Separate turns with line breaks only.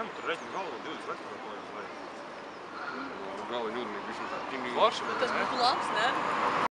Reiķinu galvu 20 vecumā, ko jums vajag.
Galva ļoti bija šī tā.
Forši,
Tas būtu labs, ne?